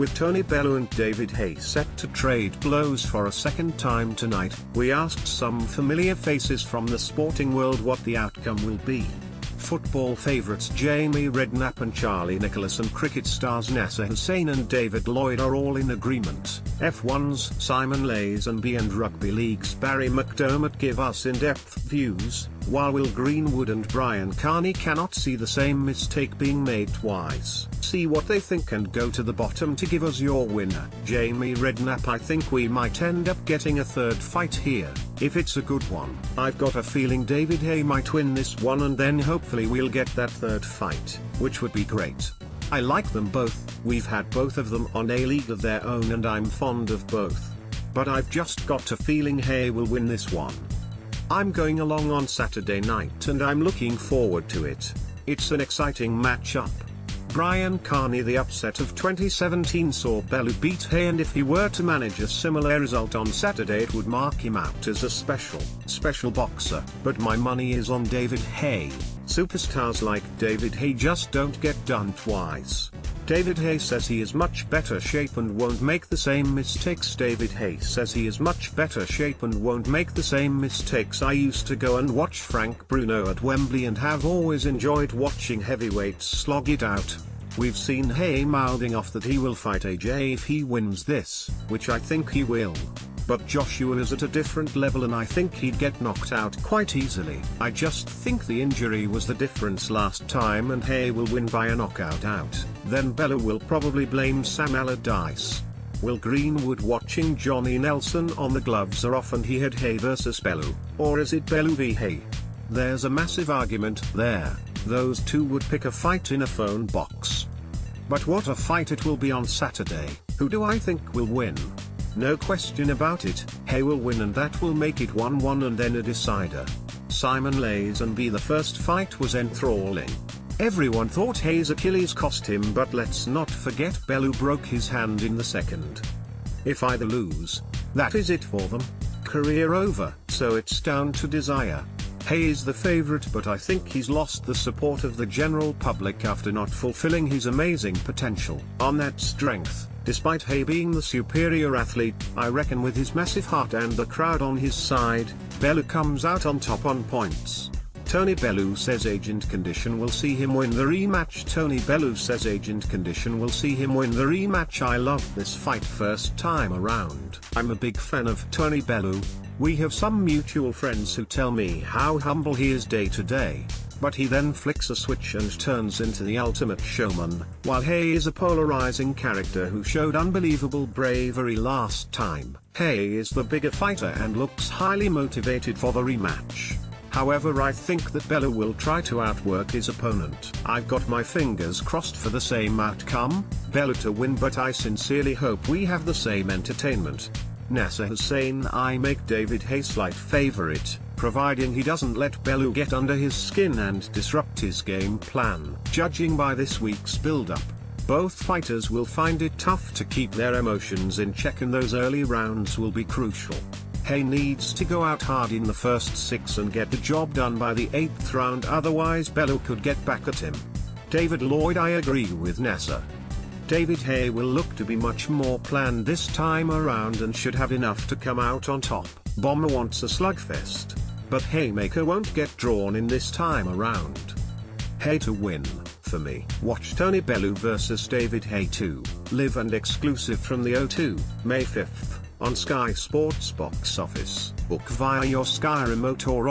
With Tony Bellew and David Haye set to trade blows for a second time tonight, we asked some familiar faces from the sporting world what the outcome will be. Football favourites Jamie Redknapp and Charlie Nicholas and cricket stars Nasser Hussain and David Lloyd are all in agreement. F1's Simon Lazenby and Rugby League's Barry McDermott give us in-depth views, while Will Greenwood and Brian Carney cannot see the same mistake being made twice. See what they think and go to the bottom to give us your winner. Jamie Redknapp I think we might end up getting a third fight here, if it's a good one. I've got a feeling David Haye might win this one and then hopefully we'll get that third fight, which would be great. I like them both, we've had both of them on a league of their own and I'm fond of both. But I've just got a feeling Haye will win this one. I'm going along on Saturday night and I'm looking forward to it. It's an exciting matchup. Brian Carney the upset of 2017 saw Bellew beat Haye and if he were to manage a similar result on Saturday it would mark him out as a special, special boxer. But my money is on David Haye. Superstars like David Haye just don't get done twice. David Haye says he is much better shape and won't make the same mistakes. David Haye says he is much better shape and won't make the same mistakes. I used to go and watch Frank Bruno at Wembley and have always enjoyed watching heavyweights slog it out. We've seen Haye mouthing off that he will fight AJ if he wins this, which I think he will. But Joshua is at a different level and I think he'd get knocked out quite easily. I just think the injury was the difference last time and Haye will win by a knockout out. Then Bellew will probably blame Sam Allardyce. Will Greenwood watching Johnny Nelson on the gloves are off and he had Haye versus Bellew, or is it Bellew v Haye? There's a massive argument there, those two would pick a fight in a phone box. But what a fight it will be on Saturday, who do I think will win? No question about it, Haye will win and that will make it 1-1 and then a decider. Simon Lazenby the first fight was enthralling. Everyone thought Haye's Achilles cost him but let's not forget Bellew broke his hand in the second. If either lose, that is it for them. Career over, so it's down to desire. Haye is the favourite but I think he's lost the support of the general public after not fulfilling his amazing potential. On that strength, despite Haye being the superior athlete, I reckon with his massive heart and the crowd on his side, Bellew comes out on top on points. Tony Bellew says agent condition will see him win the rematch. Tony Bellew says agent condition will see him win the rematch. I love this fight first time around. I'm a big fan of Tony Bellew. We have some mutual friends who tell me how humble he is day to day, but he then flicks a switch and turns into the ultimate showman, while Haye is a polarizing character who showed unbelievable bravery last time. Haye is the bigger fighter and looks highly motivated for the rematch. However I think that Bellew will try to outwork his opponent. I've got my fingers crossed for the same outcome, Bellew to win but I sincerely hope we have the same entertainment. Nasser Hussain I make David Haye slight favorite, providing he doesn't let Bellew get under his skin and disrupt his game plan. Judging by this week's build-up, both fighters will find it tough to keep their emotions in check and those early rounds will be crucial. Haye needs to go out hard in the first six and get the job done by the 8th round otherwise Bellew could get back at him. David Lloyd I agree with Nasser. David Haye will look to be much more planned this time around and should have enough to come out on top. Bomber wants a slugfest. But Haymaker won't get drawn in this time around. Haye to win, for me. Watch Tony Bellew vs David Haye 2, live and exclusive from the O2, May 5th on Sky Sports Box Office. Book via your Sky remote or on